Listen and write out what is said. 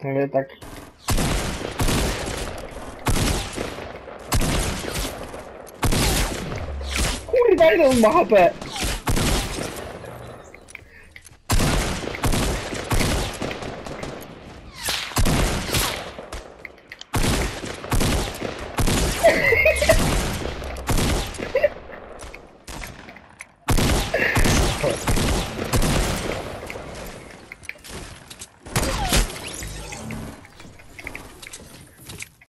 En el ataque. Kurde, ile on? Thank